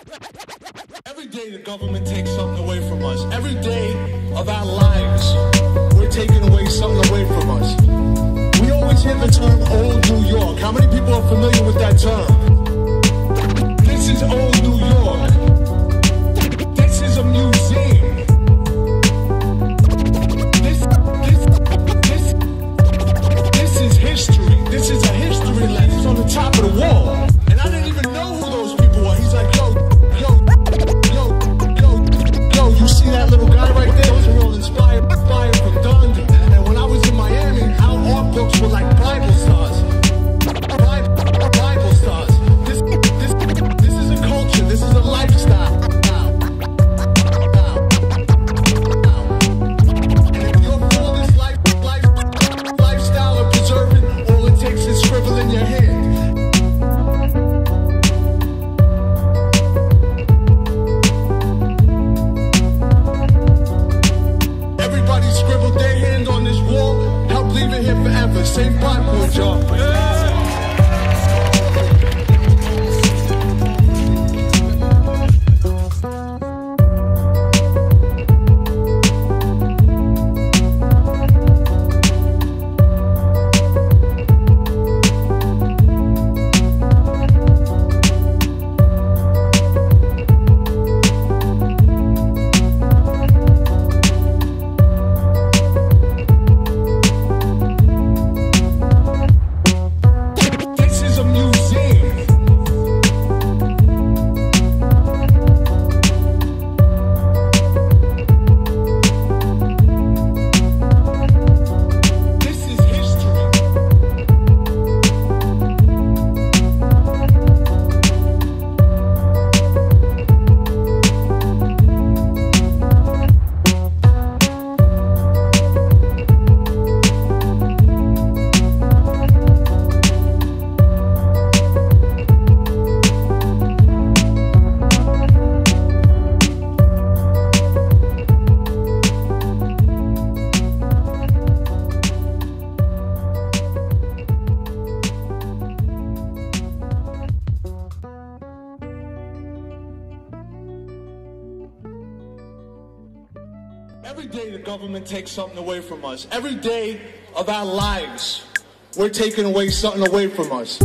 Every day the government takes something away from us. Every day of our lives, we're taking away something away from us. We always hear the term old New York. How many people are familiar with that term? This is old New York. This is a museum. This, this, this, this is history. This is a day the government takes something away from us. Every day of our lives, we're taking away something away from us.